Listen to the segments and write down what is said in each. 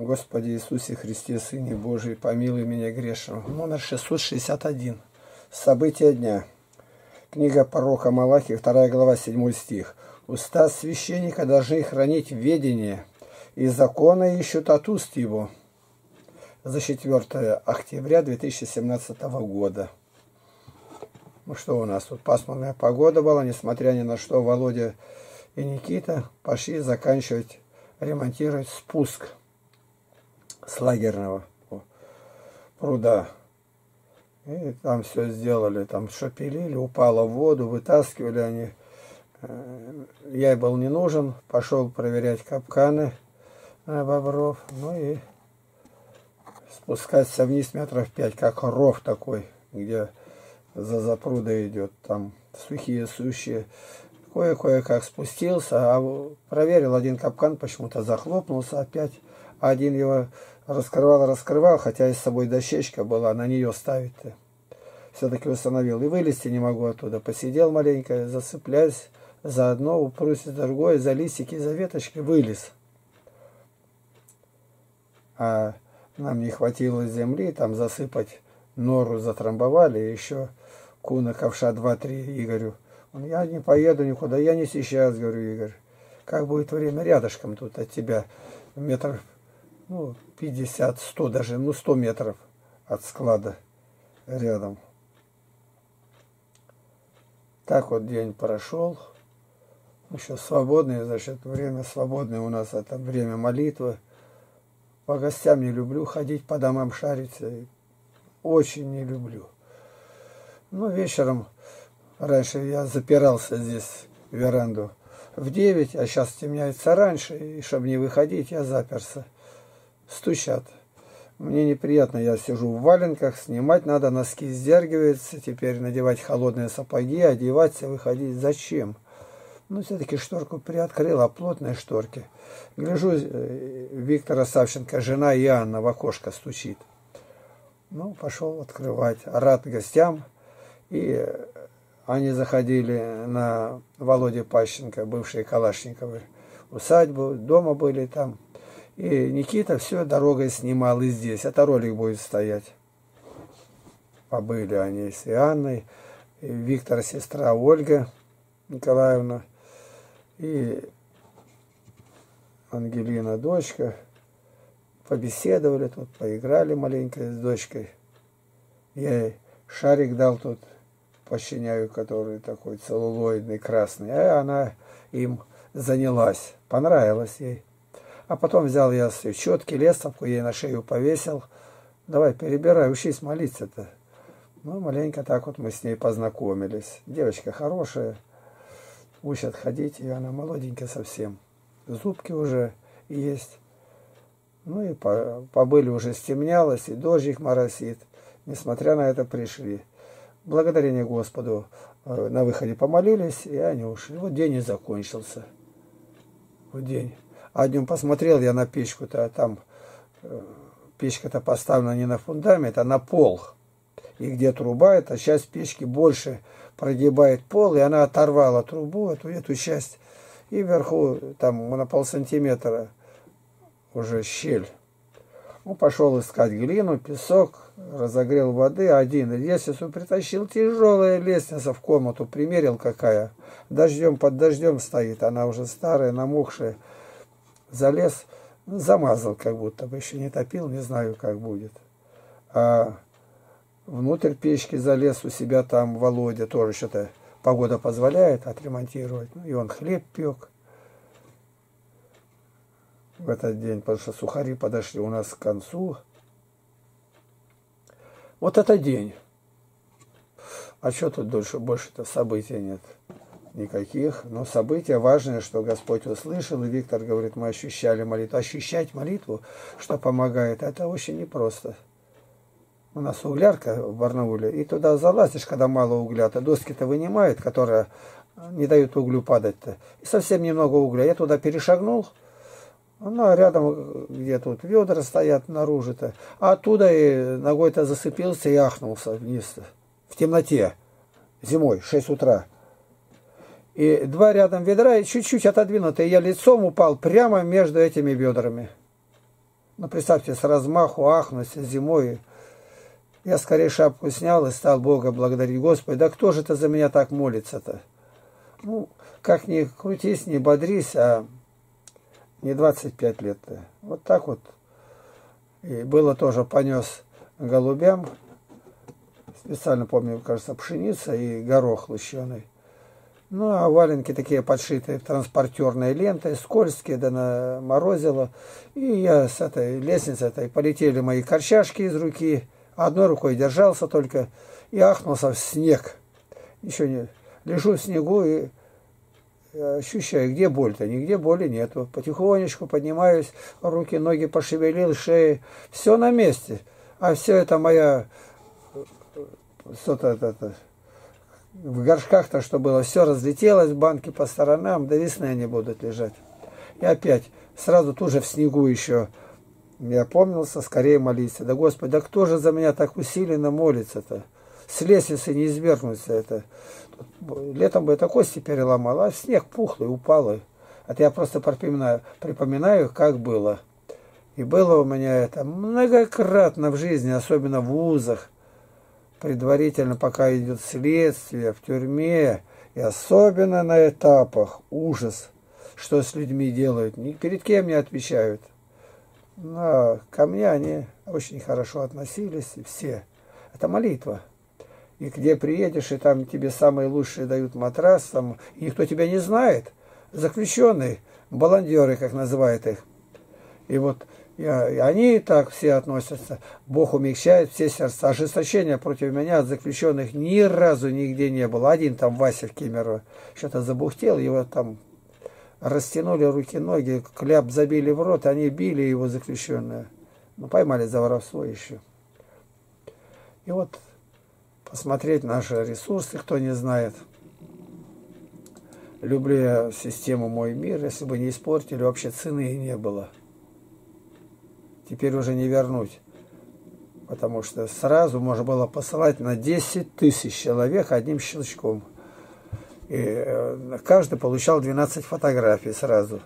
Господи Иисусе Христе, Сыне Божий, помилуй меня грешного. Номер 661. События дня. Книга пророка Малахи, 2 глава, 7 стих. Уста священника должны хранить ведение, и законы ищут от уст его. За 4 октября 2017 года. Ну что у нас тут? Пасмурная погода была, несмотря ни на что, Володя и Никита пошли заканчивать, ремонтировать спуск с лагерного пруда. И там все сделали, там шапелили, упало в воду, вытаскивали они. Э, я был не нужен, пошел проверять капканы бобров, ну и спускаться вниз метров пять, как ров такой, где за запруда идет, там сухие, сущие. Кое-кое как спустился, а проверил один капкан, почему-то захлопнулся опять. Один его раскрывал, раскрывал, хотя и с собой дощечка была, на нее ставить-то. Все-таки установил. И вылезти не могу оттуда. Посидел маленько, засыпляюсь, за одно упрусь за другое, за листики, за веточки, вылез. А нам не хватило земли, там засыпать нору затрамбовали, еще куна ковша 2-3 Игорю. Он, я не поеду никуда, я не сейчас, говорю, Игорь. Как будет время рядышком тут от тебя, метров ну, 50, 100 даже, ну 100 метров от склада рядом. Так вот день прошел. Еще свободное, значит, время свободное у нас, это время молитвы. По гостям не люблю ходить, по домам шариться. Очень не люблю. Ну, вечером, раньше я запирался здесь, веранду, в 9, а сейчас темняется раньше, и чтобы не выходить, я заперся стучат. Мне неприятно, я сижу в валенках, снимать надо, носки сдергиваются, теперь надевать холодные сапоги, одеваться, выходить. Зачем? Ну, все-таки шторку приоткрыла, плотные шторки. Гляжу, э, Виктора Савченко, жена и Анна в окошко стучит. Ну, пошел открывать. Рад гостям. И они заходили на Володе Пащенко, бывшие Калашниковы, усадьбу, дома были там. И Никита все дорогой снимал и здесь. Это ролик будет стоять. Побыли они с Иоанной, и Виктор, сестра Ольга Николаевна, и Ангелина, дочка. Побеседовали тут, поиграли маленько с дочкой. Я ей шарик дал тут, починяю, который такой целлулоидный, красный. А она им занялась. Понравилось ей. А потом взял я четки, лестовку, ей на шею повесил. Давай, перебирай, учись молиться-то. Ну, маленько так вот мы с ней познакомились. Девочка хорошая, учат ходить, и она молоденькая совсем. Зубки уже есть. Ну и побыли уже стемнялось, и дождик моросит. Несмотря на это пришли. Благодарение Господу э, на выходе помолились, и они ушли. Вот день и закончился. Вот день. А днем посмотрел я на печку-то, а там э, печка-то поставлена не на фундамент, а на пол. И где труба, эта часть печки больше прогибает пол, и она оторвала трубу, эту, эту часть, и вверху там на пол сантиметра уже щель. Он пошел искать глину, песок, разогрел воды, один лестницу притащил, тяжелая лестница в комнату, примерил какая. Дождем под дождем стоит, она уже старая, намокшая залез, замазал как будто бы, еще не топил, не знаю, как будет. А внутрь печки залез у себя там Володя, тоже что-то погода позволяет отремонтировать. Ну, и он хлеб пек в этот день, потому что сухари подошли у нас к концу. Вот это день. А что тут дольше, больше-то событий нет? Никаких. Но событие важное, что Господь услышал, и Виктор говорит, мы ощущали молитву. Ощущать молитву, что помогает, это очень непросто. У нас углярка в Барнауле, и туда залазишь, когда мало угля, то доски-то вынимают, которые не дают углю падать-то. И совсем немного угля. Я туда перешагнул, ну, а рядом, где тут ведра стоят наружу-то, а оттуда и ногой-то засыпился и ахнулся вниз -то. в темноте, зимой, 6 утра и два рядом ведра, и чуть-чуть отодвинутые, я лицом упал прямо между этими бедрами. Ну, представьте, с размаху ахнуть зимой. Я скорее шапку снял и стал Бога благодарить. Господи, да кто же это за меня так молится-то? Ну, как ни крутись, не бодрись, а не 25 лет-то. Вот так вот. И было тоже, понес голубям, специально помню, кажется, пшеница и горох лущеный. Ну, а валенки такие подшитые транспортерной лентой, скользкие, да на морозило. И я с этой лестницы этой полетели мои корчашки из руки. Одной рукой держался только и ахнулся в снег. Еще не лежу в снегу и ощущаю, где боль-то, нигде боли нету. Потихонечку поднимаюсь, руки, ноги пошевелил, шеи, все на месте. А все это моя что-то это, в горшках-то, что было, все разлетелось, банки по сторонам, до весны они будут лежать. И опять, сразу тут же в снегу еще я помнился, скорее молиться. Да Господи, да кто же за меня так усиленно молится-то? С лестницы не извергнуться это. Летом бы это кости переломал, а снег пухлый, упал. Это я просто припоминаю, припоминаю, как было. И было у меня это многократно в жизни, особенно в вузах предварительно, пока идет следствие, в тюрьме, и особенно на этапах, ужас, что с людьми делают, ни перед кем не отвечают. Но ко мне они очень хорошо относились, все. Это молитва. И где приедешь, и там тебе самые лучшие дают матрас, там, и никто тебя не знает. Заключенные, баландеры, как называют их. И вот и они так все относятся. Бог умягчает все сердца. Ожесточения против меня от заключенных ни разу нигде не было. Один там Вася в Кемерово что-то забухтел, его там растянули руки-ноги, кляп забили в рот, они били его заключенные. Ну, поймали за воровство еще. И вот посмотреть наши ресурсы, кто не знает. Люблю я систему «Мой мир», если бы не испортили, вообще цены и не было теперь уже не вернуть. Потому что сразу можно было посылать на 10 тысяч человек одним щелчком. И э, каждый получал 12 фотографий сразу.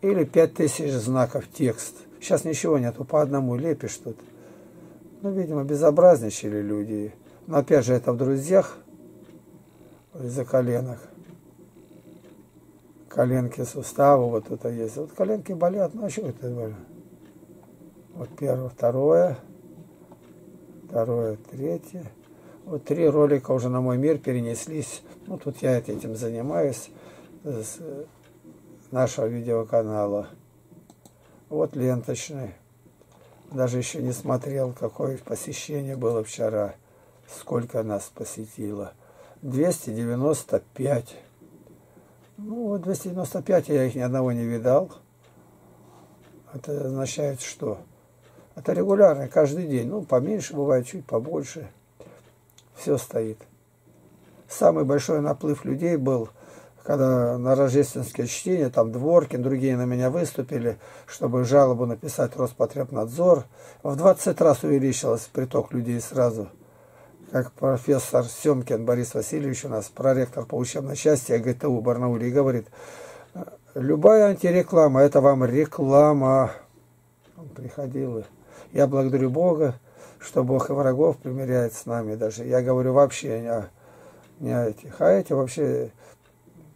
Или 5 тысяч знаков текст. Сейчас ничего нету, по одному лепишь тут. Ну, видимо, безобразничали люди. Но опять же, это в друзьях из-за коленок. Коленки, суставы, вот это есть. Вот коленки болят, ну а что это? Вот первое, второе, второе, третье. Вот три ролика уже на мой мир перенеслись. Ну, тут я этим занимаюсь с нашего видеоканала. Вот ленточный. Даже еще не смотрел, какое посещение было вчера. Сколько нас посетило. 295. Ну, вот 295 я их ни одного не видал. Это означает что? Это регулярно, каждый день. Ну, поменьше бывает, чуть побольше. Все стоит. Самый большой наплыв людей был, когда на рождественское чтение, там Дворкин, другие на меня выступили, чтобы жалобу написать Роспотребнадзор. В 20 раз увеличился приток людей сразу. Как профессор Семкин Борис Васильевич у нас, проректор по учебной части ГТУ Барнауле, и говорит, любая антиреклама, это вам реклама. Он приходил и я благодарю Бога, что Бог и врагов примиряет с нами даже. Я говорю вообще не о, не о этих, а эти вообще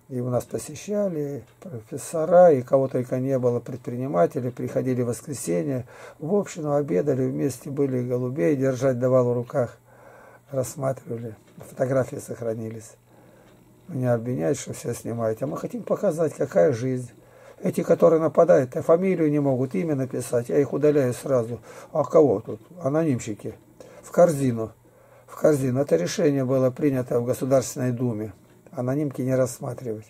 и у нас посещали профессора, и кого только не было, предприниматели, приходили в воскресенье, в общину обедали, вместе были голубей, держать давал в руках, рассматривали, фотографии сохранились. Меня обвиняют, что все снимаете, а мы хотим показать, какая жизнь. Эти, которые нападают, а фамилию не могут, имя написать, я их удаляю сразу. А кого тут? Анонимщики. В корзину. В корзину. Это решение было принято в Государственной Думе. Анонимки не рассматривать.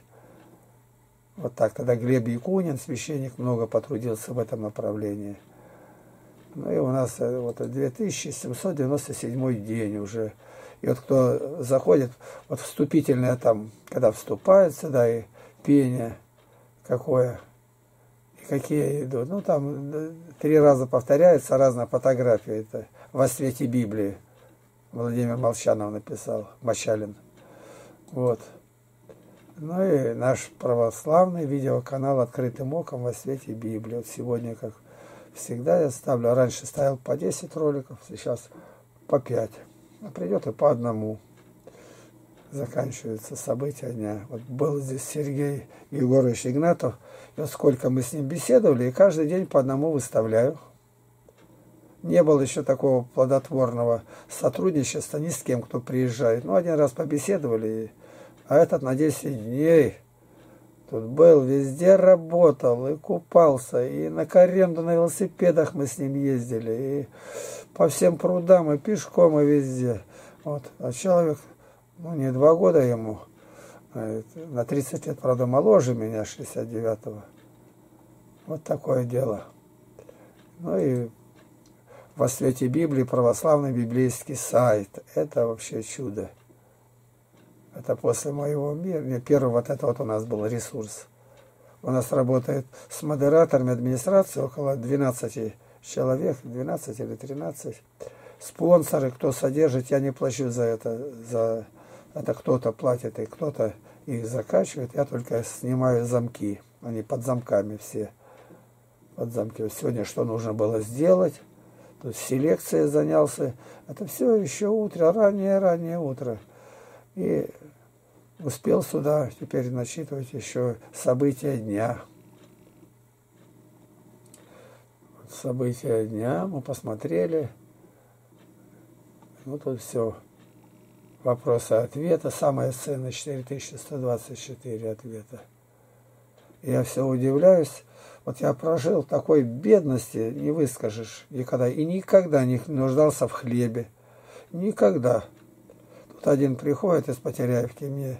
Вот так. Тогда Глеб Якунин, священник, много потрудился в этом направлении. Ну и у нас э, вот 2797 день уже. И вот кто заходит, вот вступительное там, когда вступается, да, и пение – какое и какие идут. Ну, там три раза повторяется разная фотография. Это «Во свете Библии». Владимир Молчанов написал, Мощалин. Вот. Ну и наш православный видеоканал «Открытым оком во свете Библии». Вот сегодня как Всегда я ставлю. Раньше ставил по 10 роликов, сейчас по 5. А придет и по одному. Заканчивается события дня. Вот был здесь Сергей Егорович Игнатов. И вот сколько мы с ним беседовали, и каждый день по одному выставляю. Не было еще такого плодотворного сотрудничества ни с кем, кто приезжает. Ну, один раз побеседовали, а этот на 10 дней Тут был, везде работал и купался, и на Каренду на велосипедах мы с ним ездили, и по всем прудам, и пешком, и везде. Вот. А человек, ну, не два года ему, а на 30 лет, правда, моложе меня, 69-го. Вот такое дело. Ну и во свете Библии православный библейский сайт. Это вообще чудо. Это после моего мира. Первый вот это вот у нас был ресурс. У нас работает с модераторами администрации около 12 человек, 12 или 13. Спонсоры, кто содержит, я не плачу за это. За это кто-то платит и кто-то их закачивает. Я только снимаю замки. Они под замками все. Под замки. Сегодня что нужно было сделать? Тут селекция занялся. Это все еще утро, раннее-раннее утро. И успел сюда теперь начитывать еще события дня. События дня мы посмотрели. Ну, тут все. Вопросы-ответы. Самая ценная 4124 ответа. Я все удивляюсь. Вот я прожил такой бедности, не выскажешь никогда. И никогда не нуждался в хлебе. Никогда. Тут один приходит из Потеряевки мне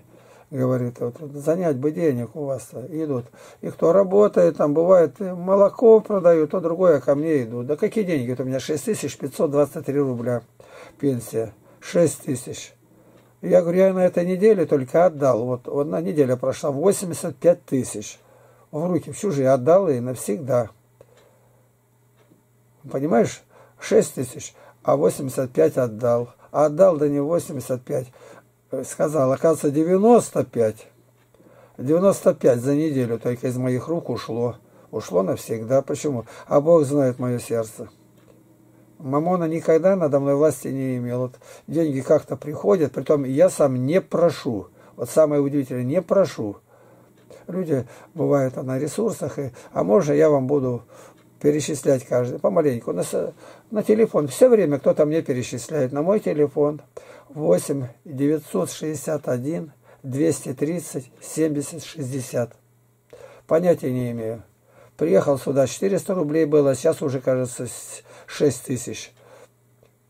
говорит, вот, занять бы денег у вас идут. И кто работает, там бывает молоко продают, то другое ко мне идут. Да какие деньги? Это у меня 6523 рубля пенсия. 6 тысяч. Я говорю, я на этой неделе только отдал. Вот одна неделя прошла, 85 тысяч. В руки в чужие отдал и навсегда. Понимаешь? 6 тысяч, а 85 отдал отдал до него 85. Сказал, оказывается, 95. 95 за неделю только из моих рук ушло. Ушло навсегда. Почему? А Бог знает мое сердце. Мамона никогда надо мной власти не имел. Вот деньги как-то приходят, притом я сам не прошу. Вот самое удивительное, не прошу. Люди бывают на ресурсах, и, а можно я вам буду перечислять каждый, помаленьку. На, на телефон все время кто-то мне перечисляет. На мой телефон 8 961 230 70 60. Понятия не имею. Приехал сюда, 400 рублей было, сейчас уже, кажется, 6 тысяч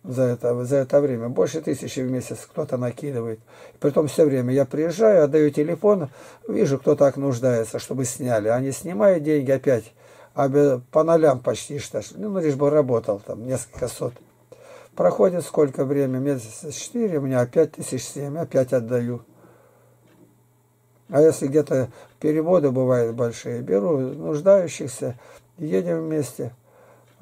за это, за это время. Больше тысячи в месяц кто-то накидывает. Притом все время я приезжаю, отдаю телефон, вижу, кто так нуждается, чтобы сняли. Они снимают деньги опять а по нолям почти что, ну, лишь бы работал там несколько сот. Проходит сколько время, месяца четыре, у меня опять тысяч семь, опять отдаю. А если где-то переводы бывают большие, беру нуждающихся, едем вместе.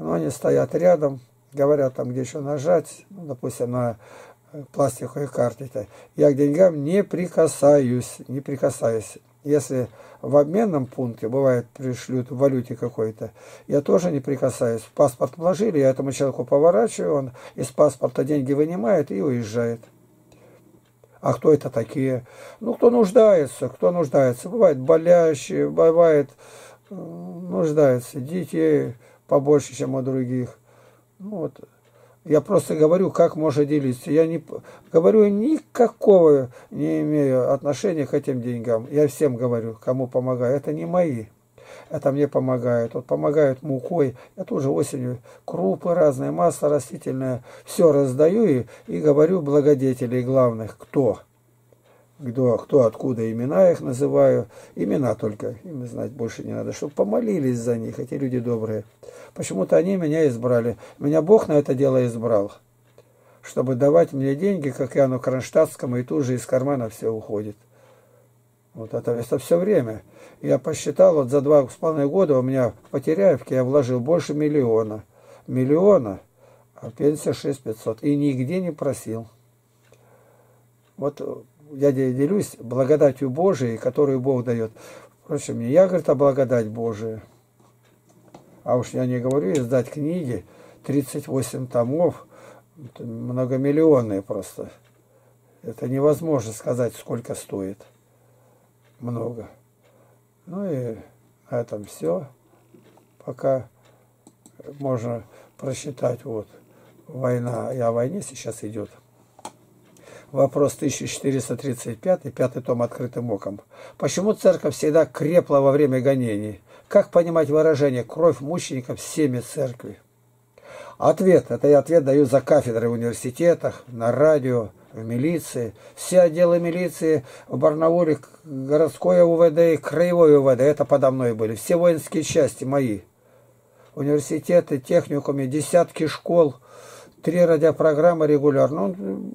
Но они стоят рядом, говорят там, где еще нажать, ну, допустим, на пластиковой карте. Я к деньгам не прикасаюсь, не прикасаюсь. Если в обменном пункте, бывает, пришлют в валюте какой-то, я тоже не прикасаюсь. Паспорт положили, я этому человеку поворачиваю, он из паспорта деньги вынимает и уезжает. А кто это такие? Ну, кто нуждается, кто нуждается. Бывает болящие, бывает э, нуждается детей побольше, чем у других. Ну, вот я просто говорю, как можно делиться. Я не говорю, никакого не имею отношения к этим деньгам. Я всем говорю, кому помогаю. Это не мои. Это мне помогают. Вот помогают мукой. Я тоже осенью крупы разные, масло растительное. Все раздаю и, и говорю благодетелей главных. Кто? Кто, кто откуда имена их называю, имена только, им знать больше не надо, чтобы помолились за них, эти люди добрые. Почему-то они меня избрали. Меня Бог на это дело избрал, чтобы давать мне деньги, как Иоанну Кронштадтскому, и тут же из кармана все уходит. Вот это, это все время. Я посчитал, вот за два с половиной года у меня в Потеряевке я вложил больше миллиона. Миллиона, а пенсия 6500. И нигде не просил. Вот я делюсь благодатью Божией, которую Бог дает. Впрочем, не я, говорит, а благодать Божия. А уж я не говорю издать книги, 38 томов, многомиллионные просто. Это невозможно сказать, сколько стоит. Много. Ну и на этом все. Пока можно просчитать. Вот война, и о войне сейчас идет. Вопрос 1435, пятый том открытым оком. Почему церковь всегда крепла во время гонений? Как понимать выражение «кровь мучеников в семя церкви»? Ответ. Это я ответ даю за кафедрой в университетах, на радио, в милиции. Все отделы милиции в Барнауле, городское УВД и краевое УВД, это подо мной были. Все воинские части мои. Университеты, техникумы, десятки школ, три радиопрограммы регулярно. Ну,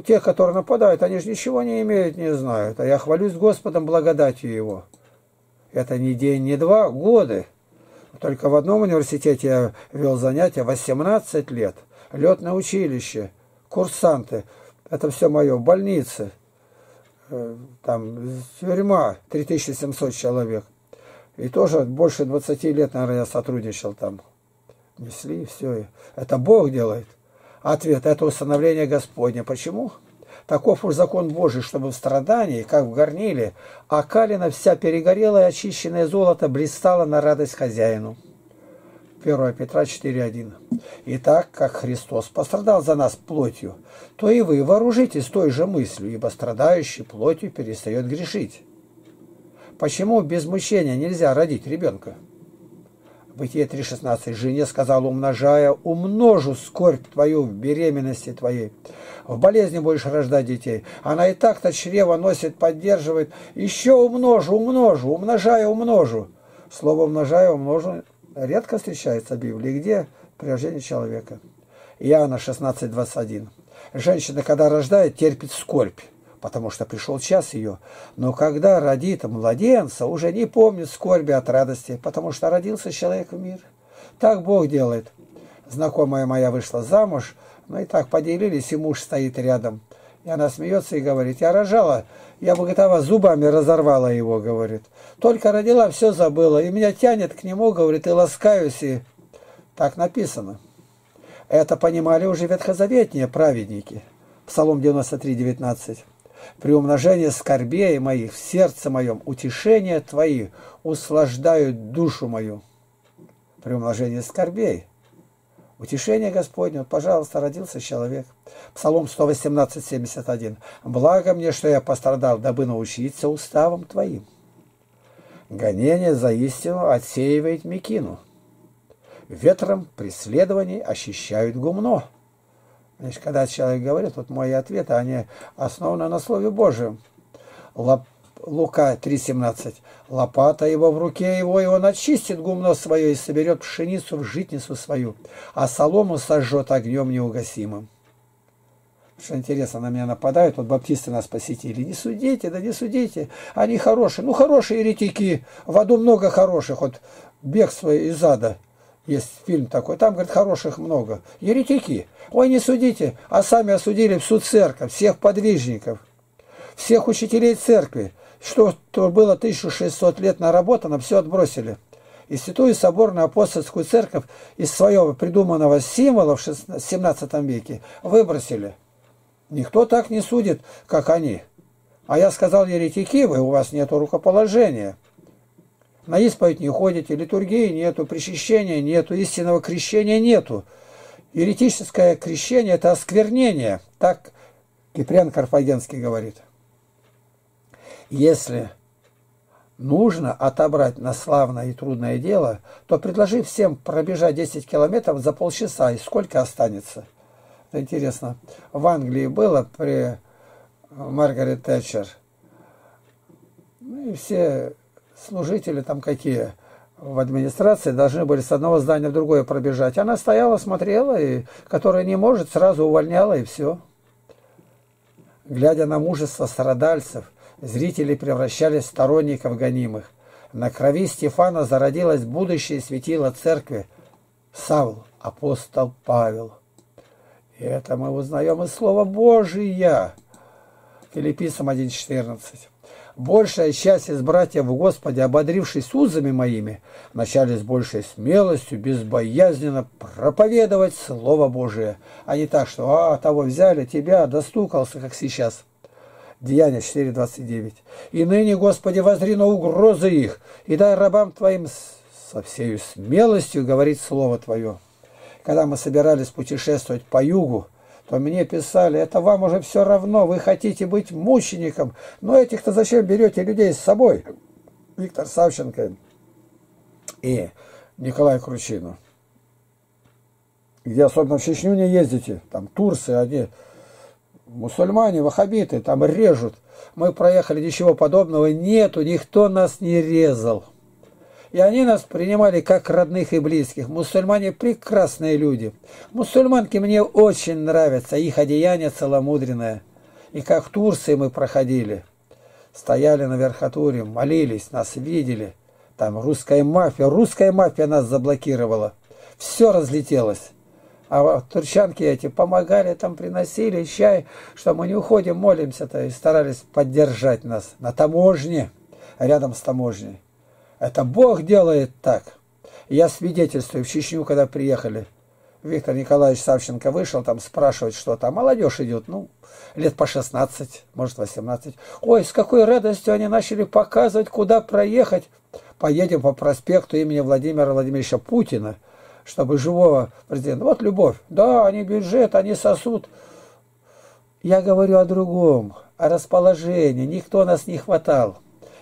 те, которые нападают, они же ничего не имеют, не знают. А я хвалюсь Господом благодатью Его. Это не день, не два, годы. Только в одном университете я вел занятия 18 лет. Летное училище, курсанты. Это все мое. Больницы. Э, там тюрьма, 3700 человек. И тоже больше 20 лет, наверное, я сотрудничал там. Несли, все. Это Бог делает. Ответ – это установление Господня. Почему? Таков уж закон Божий, чтобы в страдании, как в горниле, а калина вся перегорелая, очищенное золото блистало на радость хозяину. 1 Петра 4.1. Итак, как Христос пострадал за нас плотью, то и вы вооружитесь той же мыслью, ибо страдающий плотью перестает грешить. Почему без мучения нельзя родить ребенка? Бытие 3.16. Жене сказал, умножая, умножу скорбь твою в беременности твоей. В болезни будешь рождать детей. Она и так-то чрево носит, поддерживает. Еще умножу, умножу, умножая, умножу. Слово умножая, умножу редко встречается в Библии. Где? При рождении человека. Иоанна 16.21. Женщина, когда рождает, терпит скорбь потому что пришел час ее. Но когда родит младенца, уже не помнит скорби от радости, потому что родился человек в мир. Так Бог делает. Знакомая моя вышла замуж, ну и так поделились, и муж стоит рядом. И она смеется и говорит, я рожала, я бы готова зубами разорвала его, говорит. Только родила, все забыла, и меня тянет к нему, говорит, и ласкаюсь, и так написано. Это понимали уже ветхозаветные праведники. Псалом 93, 19 при умножении скорбей моих в сердце моем утешения твои услаждают душу мою. При умножении скорбей. Утешение Господне. Вот, пожалуйста, родился человек. Псалом 118, 71. «Благо мне, что я пострадал, дабы научиться уставам Твоим». Гонение за истину отсеивает мекину. Ветром преследований ощущают гумно. Значит, когда человек говорит, вот мои ответы, они основаны на Слове Божьем. Лап, Лука 3,17. Лопата его в руке его, и он очистит гумно свое и соберет пшеницу в житницу свою, а солому сожжет огнем неугасимым. Что интересно, на меня нападают, вот баптисты нас посетили. Не судите, да не судите, они хорошие. Ну, хорошие еретики, в аду много хороших, вот бегство из ада – есть фильм такой, там, говорит, хороших много. Еретики. Ой, не судите, а сами осудили всю церковь, всех подвижников, всех учителей церкви. Что то было 1600 лет наработано, все отбросили. И Святую Соборную Апостольскую Церковь из своего придуманного символа в 17 веке выбросили. Никто так не судит, как они. А я сказал, еретики вы, у вас нет рукоположения. На исповедь не ходите, литургии нету, причащения нету, истинного крещения нету. Еретическое крещение – это осквернение. Так Киприан Карфагенский говорит. Если нужно отобрать на славное и трудное дело, то предложи всем пробежать 10 километров за полчаса, и сколько останется. Это интересно. В Англии было при Маргарет Тэтчер. Ну и все служители там какие в администрации должны были с одного здания в другое пробежать. Она стояла, смотрела, и которая не может, сразу увольняла, и все. Глядя на мужество страдальцев, зрители превращались в сторонников гонимых. На крови Стефана зародилось будущее светило церкви. Савл, апостол Павел. И это мы узнаем из Слова Божия. Филиппийцам 1.14. Большая часть из братьев в Господе, ободрившись узами моими, начали с большей смелостью, безбоязненно проповедовать Слово Божие, а не так, что «а, того взяли, тебя, достукался, как сейчас». Деяние 4.29. «И ныне, Господи, возри на угрозы их, и дай рабам Твоим со всей смелостью говорить Слово Твое». Когда мы собирались путешествовать по югу, то мне писали, это вам уже все равно, вы хотите быть мучеником, но этих-то зачем берете людей с собой? Виктор Савченко и Николай Кручинов. Где особенно в Чечню не ездите, там турсы, они мусульмане, вахабиты, там режут. Мы проехали, ничего подобного нету, никто нас не резал. И они нас принимали как родных и близких. Мусульмане прекрасные люди. Мусульманки мне очень нравятся, их одеяние целомудренное. И как в Турции мы проходили. Стояли на верхотуре, молились, нас видели. Там русская мафия, русская мафия нас заблокировала. Все разлетелось. А турчанки эти помогали, там приносили чай, что мы не уходим, молимся-то, и старались поддержать нас на таможне, рядом с таможней. Это Бог делает так. Я свидетельствую, в Чечню, когда приехали, Виктор Николаевич Савченко вышел, там спрашивать что-то, а молодежь идет, ну, лет по 16, может, 18. Ой, с какой радостью они начали показывать, куда проехать. Поедем по проспекту имени Владимира Владимировича Путина, чтобы живого президента. Вот любовь. Да, они бюджет, они сосуд. Я говорю о другом, о расположении. Никто нас не хватал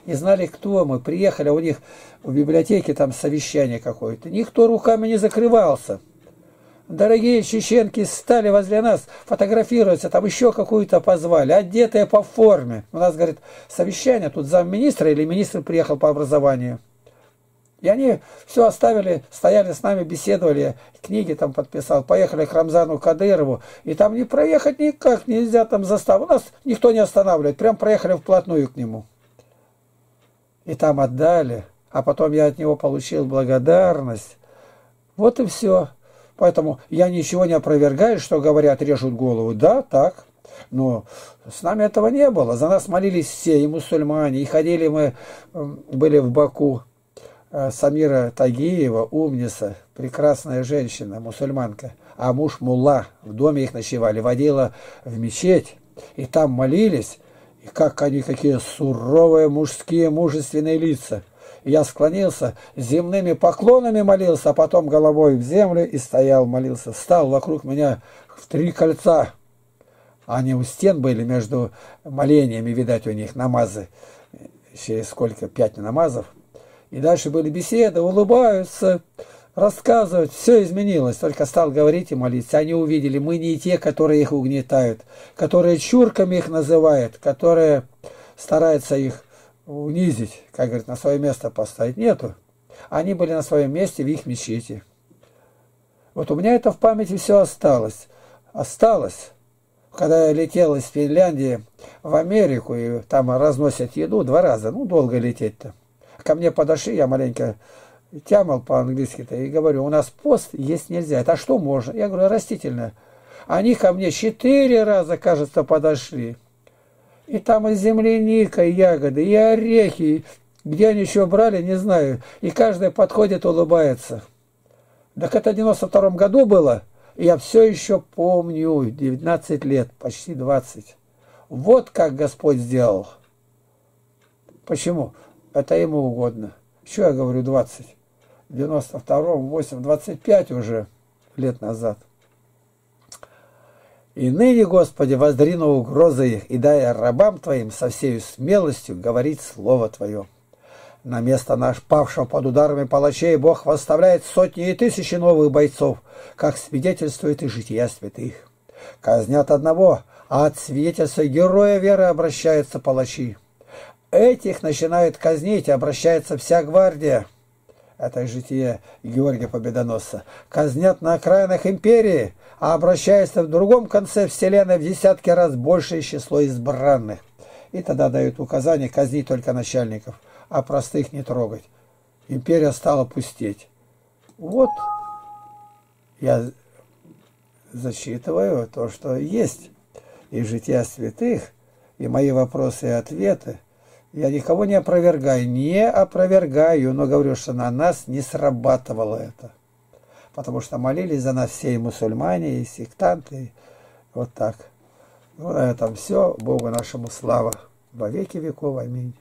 не знали, кто мы. Приехали, а у них в библиотеке там совещание какое-то. Никто руками не закрывался. Дорогие чеченки стали возле нас фотографироваться, там еще какую-то позвали, одетые по форме. У нас, говорит, совещание, тут замминистра или министр приехал по образованию. И они все оставили, стояли с нами, беседовали, книги там подписал, поехали к Рамзану Кадырову, и там не проехать никак нельзя, там застав. У нас никто не останавливает, прям проехали вплотную к нему и там отдали, а потом я от него получил благодарность. Вот и все. Поэтому я ничего не опровергаю, что говорят, режут голову. Да, так. Но с нами этого не было. За нас молились все, и мусульмане, и ходили мы, были в Баку. Э, Самира Тагиева, умница, прекрасная женщина, мусульманка. А муж Мулла, в доме их ночевали, водила в мечеть, и там молились. И как они, какие суровые мужские мужественные лица. я склонился, земными поклонами молился, а потом головой в землю и стоял, молился. Стал вокруг меня в три кольца. Они у стен были между молениями, видать, у них намазы. Через сколько? Пять намазов. И дальше были беседы, улыбаются, рассказывать, все изменилось, только стал говорить и молиться. Они увидели, мы не те, которые их угнетают, которые чурками их называют, которые стараются их унизить, как говорят, на свое место поставить. Нету. Они были на своем месте в их мечети. Вот у меня это в памяти все осталось. Осталось. Когда я летел из Финляндии в Америку, и там разносят еду два раза, ну, долго лететь-то. Ко мне подошли, я маленько тямал по-английски-то и говорю, у нас пост есть нельзя. Это что можно? Я говорю, растительное. Они ко мне четыре раза, кажется, подошли. И там и земляника, и ягоды, и орехи. Где они еще брали, не знаю. И каждый подходит, улыбается. Так это в 92 году было. Я все еще помню, 19 лет, почти 20. Вот как Господь сделал. Почему? Это ему угодно. Что я говорю 20? В 92-м, 8, 25 уже лет назад. И ныне, Господи, воздри на угрозы их, и дай рабам Твоим со всей смелостью говорить Слово Твое. На место наш павшего под ударами палачей Бог восставляет сотни и тысячи новых бойцов, как свидетельствует и жития святых. Казнят одного, а от свидетельства героя веры обращаются палачи. Этих начинают казнить, обращается вся гвардия это житие Георгия Победоносца, казнят на окраинах империи, а обращаются в другом конце вселенной в десятки раз большее число избранных. И тогда дают указание казнить только начальников, а простых не трогать. Империя стала пустеть. Вот я зачитываю то, что есть. И жития святых, и мои вопросы и ответы, Я никого не опровергаю, не опровергаю, но говорю, что на нас не срабатывало это. Потому что молились за нас все и мусульмане, и сектанты. Вот так. Ну, на этом все. Богу нашему слава. Во веки веков. Аминь.